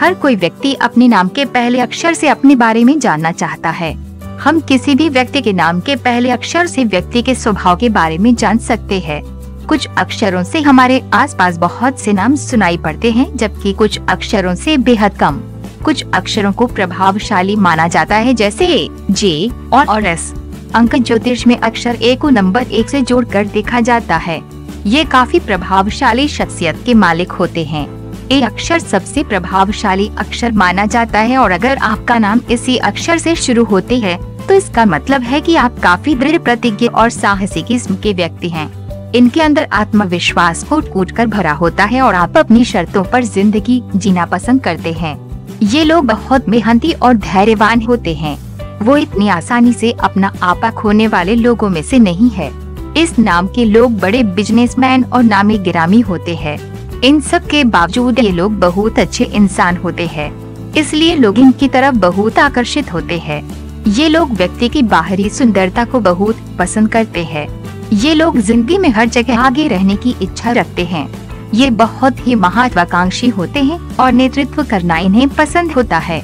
हर कोई व्यक्ति अपने नाम के पहले अक्षर से अपने बारे में जानना चाहता है। हम किसी भी व्यक्ति के नाम के पहले अक्षर से व्यक्ति के स्वभाव के बारे में जान सकते हैं। कुछ अक्षरों से हमारे आसपास बहुत से नाम सुनाई पड़ते हैं जबकि कुछ अक्षरों से बेहद कम। कुछ अक्षरों को प्रभावशाली माना जाता है जैसे जे और, और एस। अंक ज्योतिष में अक्षर ए को नंबर एक से जोड़कर देखा जाता है। ये काफ़ी प्रभावशाली शख्सियत के मालिक होते हैं। ए अक्षर सबसे प्रभावशाली अक्षर माना जाता है और अगर आपका नाम इसी अक्षर से शुरू होते हैं तो इसका मतलब है कि आप काफ़ी दृढ़, प्रतिज्ञ और साहसी किस्म के व्यक्ति हैं। इनके अंदर आत्मविश्वास कूट कूट कर भरा होता है और आप अपनी शर्तों पर ज़िंदगी जीना पसंद करते हैं। ये लोग बहुत मेहनती और धैर्यवान होते हैं। वो इतनी आसानी से अपना आपा खोने वाले लोगों में से नहीं है। इस नाम के लोग बड़े बिजनेसमैन और नामी गिरामी होते हैं। इन सब के बावजूद ये लोग बहुत अच्छे इंसान होते हैं। इसलिए लोग इनकी तरफ़ बहुत आकर्षित होते हैं। ये लोग व्यक्ति की बाहरी सुंदरता को बहुत पसंद करते हैं। ये लोग ज़िंदगी में हर जगह आगे रहने की इच्छा रखते हैं। ये बहुत ही महत्वाकांक्षी होते हैं और नेतृत्व करना इन्हें पसंद होता है।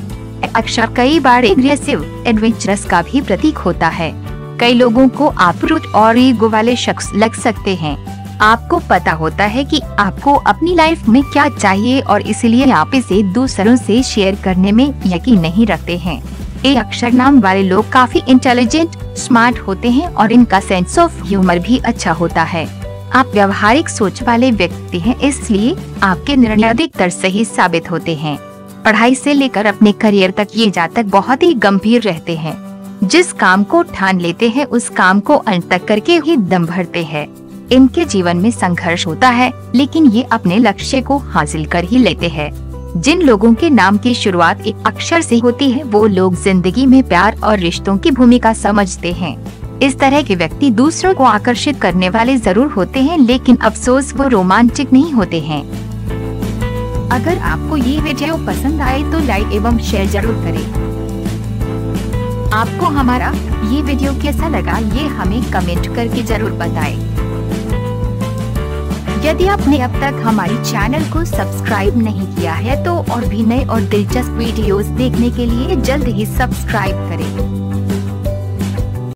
अक्षर कई बार एग्रेसिव एडवेंचरस का भी प्रतीक होता है। कई लोगों को आपरूट और ईगो वाले शख्स लग सकते हैं। आपको पता होता है कि आपको अपनी लाइफ में क्या चाहिए और इसलिए आप इसे दूसरों से शेयर करने में यकीन नहीं रखते हैं। ए अक्षर नाम वाले लोग काफ़ी इंटेलिजेंट स्मार्ट होते हैं और इनका सेंस ऑफ़ ह्यूमर भी अच्छा होता है। आप व्यवहारिक सोच वाले व्यक्ति हैं, इसलिए आपके निर्णय अधिकतर सही साबित होते हैं। पढ़ाई से लेकर अपने करियर तक ये जातक बहुत ही गंभीर रहते हैं। जिस काम को ठान लेते हैं, उस काम को अंत तक करके ही दम भरते हैं। इनके जीवन में संघर्ष होता है, लेकिन ये अपने लक्ष्य को हासिल कर ही लेते हैं। जिन लोगों के नाम की शुरुआत एक अक्षर से होती है, वो लोग ज़िंदगी में प्यार और रिश्तों की भूमिका समझते हैं। इस तरह के व्यक्ति दूसरों को आकर्षित करने वाले ज़रूर होते हैं, लेकिन अफसोस वो रोमांचक नहीं होते हैं। अगर आपको ये वीडियो पसंद आए तो लाइक एवं शेयर ज़रूर करें। आपको हमारा ये वीडियो कैसा लगा, ये हमें कमेंट करके ज़रूर बताएँ। यदि आपने अब तक हमारे चैनल को सब्सक्राइब नहीं किया है तो और भी नए और दिलचस्प वीडियोस देखने के लिए जल्द ही सब्सक्राइब करें।